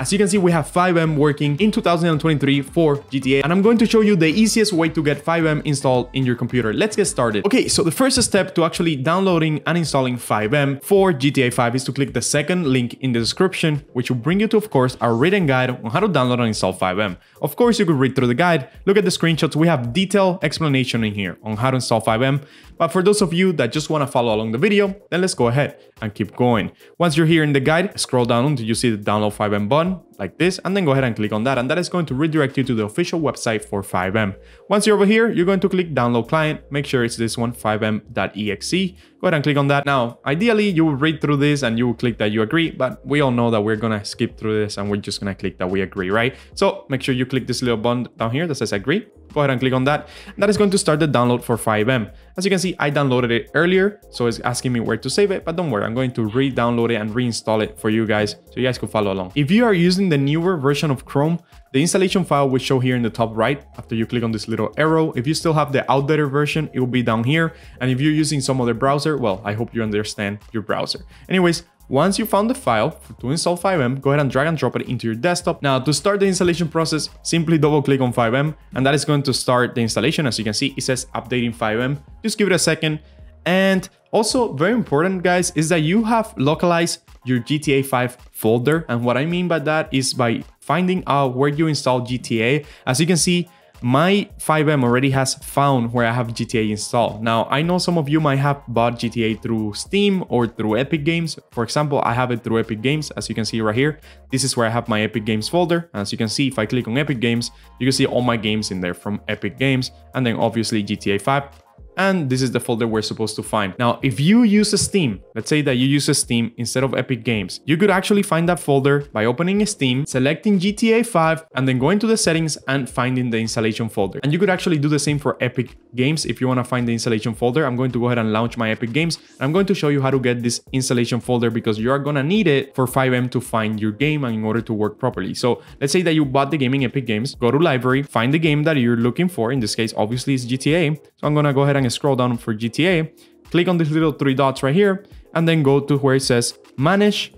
As you can see, we have FiveM working in 2023 for GTA, and I'm going to show you the easiest way to get FiveM installed in your computer. Let's get started. Okay, so the first step to actually downloading and installing FiveM for GTA 5 is to click the second link in the description, which will bring you to, of course, our written guide on how to download and install FiveM. Of course, you could read through the guide, look at the screenshots, we have detailed explanation in here on how to install FiveM, but for those of you that just want to follow along the video, then let's go ahead and keep going. Once you're here in the guide, scroll down until you see the download FiveM button like this, and then go ahead and click on that, and that is going to redirect you to the official website for FiveM. Once you're over here, you're going to click download client, make sure it's this one, FiveM.exe. go ahead and click on that. Now, ideally, you will read through this and you will click that you agree, but we all know that we're gonna skip through this and we're just gonna click that we agree, right? So make sure you click this little button down here that says agree, go ahead and click on that. That is going to start the download for FiveM. As you can see, I downloaded it earlier, so it's asking me where to save it, but don't worry, I'm going to re-download it and reinstall it for you guys so you guys can follow along. If you are using the newer version of Chrome, the installation file will show here in the top right after you click on this little arrow. If you still have the outdated version, it will be down here. And if you're using some other browser, well, I hope you understand your browser. Anyways, once you found the file to install FiveM, go ahead and drag and drop it into your desktop. Now, to start the installation process, simply double click on FiveM and that is going to start the installation. As you can see, it says updating FiveM. Just give it a second. And also, very important, guys, is that you have localized your GTA 5 folder. And what I mean by that is by finding out where you install GTA. As you can see, my FiveM already has found where I have GTA installed. Now, I know some of you might have bought GTA through Steam or through Epic Games. For example, I have it through Epic Games, as you can see right here. This is where I have my Epic Games folder. As you can see, if I click on Epic Games, you can see all my games in there from Epic Games, and then obviously GTA 5 and this is the folder we're supposed to find. Now, if you use Steam, let's say that you use Steam instead of Epic Games, you could actually find that folder by opening Steam, selecting GTA 5, and then going to the settings and finding the installation folder. And you could actually do the same for Epic Games if you want to find the installation folder. I'm going to go ahead and launch my Epic Games. I'm going to show you how to get this installation folder because you are going to need it for FiveM to find your game and in order to work properly. So let's say that you bought the game in Epic Games, go to library, find the game that you're looking for. In this case, obviously it's GTA. So I'm going to go ahead and scroll down for GTA, click on these little three dots right here, and then go to where it says manage.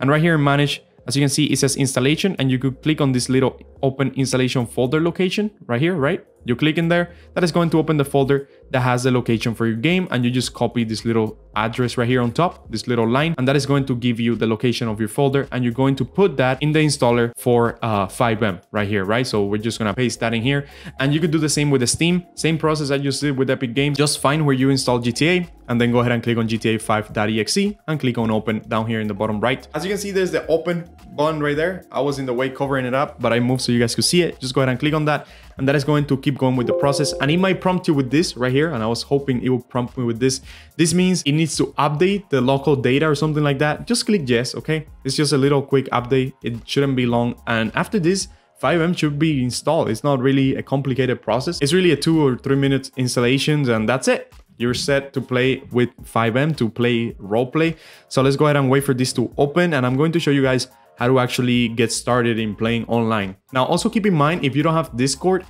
And right here in manage, as you can see, it says installation, and you could click on this little open installation folder location right here, right? You click in there, that is going to open the folder that has the location for your game, and you just copy this little address right here on top, this little line, and that is going to give you the location of your folder, and you're going to put that in the installer for uh, FiveM right here, right? So we're just gonna paste that in here, and you could do the same with the Steam, same process that you did with Epic Games. Just find where you install GTA, and then go ahead and click on GTA 5.exe, and click on open down here in the bottom right. As you can see, there's the open button right there. I was in the way covering it up, but I moved so you guys could see it. Just go ahead and click on that, and that is going to keep going with the process, and it might prompt you with this right here, and I was hoping it would prompt me with this. This means it needs to update the local data or something like that. Just click yes, okay? It's just a little quick update. It shouldn't be long, and after this, FiveM should be installed. It's not really a complicated process. It's really a two or three minute installations, and that's it you're set to play with FiveM to play roleplay. So let's go ahead and wait for this to open and I'm going to show you guys how to actually get started in playing online. Now also keep in mind if you don't have Discord,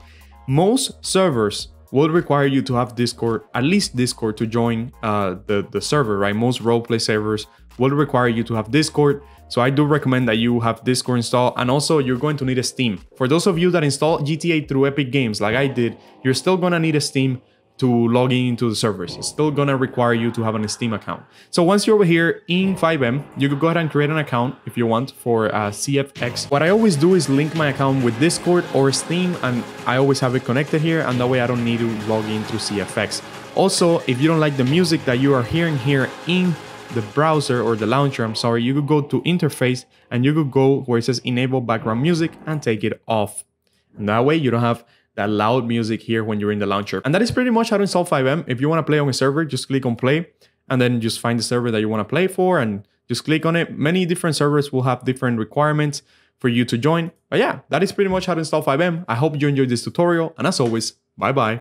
most servers will require you to have Discord, at least Discord to join uh, the, the server, right? Most roleplay servers will require you to have Discord. So I do recommend that you have Discord installed and also you're going to need a Steam. For those of you that install GTA through Epic Games like I did, you're still gonna need a Steam to log in into the servers. It's still gonna require you to have an Steam account. So once you're over here in FiveM, you could go ahead and create an account if you want for uh, CFX. What I always do is link my account with Discord or Steam and I always have it connected here and that way I don't need to log in through CFX. Also, if you don't like the music that you are hearing here in the browser or the launcher, I'm sorry, you could go to interface and you could go where it says enable background music and take it off. And that way you don't have that loud music here when you're in the launcher. And that is pretty much how to install FiveM. If you want to play on a server, just click on play and then just find the server that you want to play for and just click on it. Many different servers will have different requirements for you to join. But yeah, that is pretty much how to install FiveM. I hope you enjoyed this tutorial and as always, bye bye.